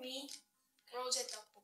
me, Rosetta